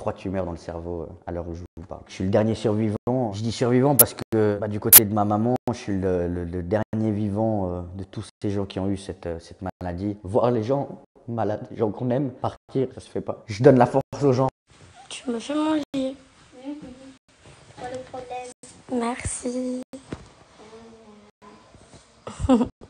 trois tumeurs dans le cerveau euh, à l'heure où je vous parle. Je suis le dernier survivant. Je dis survivant parce que bah, du côté de ma maman, je suis le, dernier vivant euh, de tous ces gens qui ont eu cette, euh, cette maladie. Voir les gens malades, les gens qu'on aime partir, ça se fait pas. Je donne la force aux gens. Tu me fais manger. Pas de problème. Merci.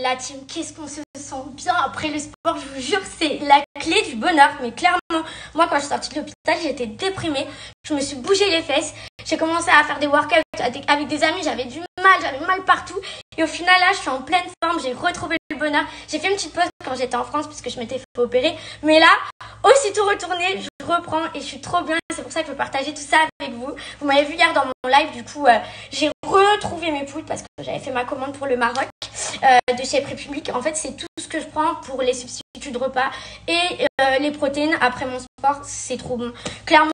La team, qu'est-ce qu'on se sent bien après le sport, je vous jure, c'est la clé du bonheur. Mais clairement, moi quand je suis sortie de l'hôpital, j'étais déprimée. Je me suis bougé les fesses. J'ai commencé à faire des workouts avec des amis, j'avais du mal, j'avais mal partout. Et au final, là, je suis en pleine forme, j'ai retrouvé le bonheur. J'ai fait une petite pause quand j'étais en France puisque je m'étais fait opérer. Mais là, aussitôt retournée, je reprends et je suis trop bien. C'est pour ça que je veux partager tout ça avec vous. Vous m'avez vu hier dans mon live, du coup, euh, j'ai retrouvé mes poules parce que j'avais fait ma commande pour le Maroc euh, de chez République. En fait, c'est tout ce que je prends pour les substituts de repas et euh, les protéines après mon sport. C'est trop bon. Clairement,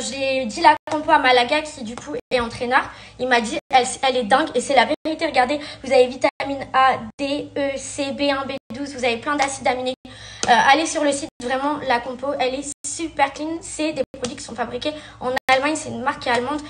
j'ai dit la compo à Malaga qui, du coup, est entraîneur. Il m'a dit, elle, elle est dingue et c'est la vérité. Regardez, vous avez vitamine A, D, E, C, B1, B12, vous avez plein d'acides aminés. allez sur le site, vraiment, la compo, elle est super clean. C'est des produits qui sont fabriqués en Allemagne, c'est une marque allemande.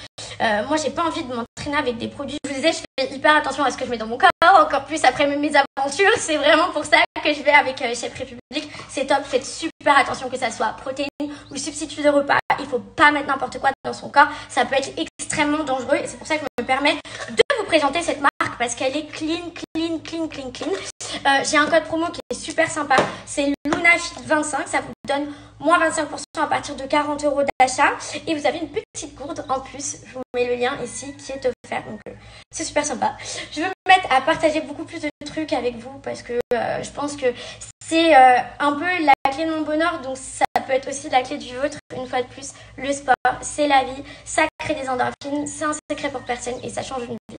Euh, moi, j'ai pas envie de avec des produits. Je vous disais, je fais hyper attention à ce que je mets dans mon corps, encore plus après mes aventures. C'est vraiment pour ça que je vais avec euh, Chef République. C'est top, faites super attention que ça soit protéines ou substitut de repas. Il faut pas mettre n'importe quoi dans son corps. Ça peut être extrêmement dangereux. C'est pour ça que je me permets de vous présenter cette marque parce qu'elle est clean, clean, clean, clean, clean. Euh, j'ai un code promo qui est super sympa. C'est LunaFit25. Ça vous donne moins 25% à partir de 40 euros d'achat. Et vous avez une petite gourde en plus. Je vous mets le lien ici qui est offert. Donc euh, c'est super sympa. Je veux me mettre à partager beaucoup plus de trucs avec vous parce que euh, je pense que c'est un peu la clé de mon bonheur. Donc ça peut être aussi la clé du vôtre. Une fois de plus, le sport, c'est la vie. Ça crée des endorphines. C'est un secret pour personne et ça change une vie.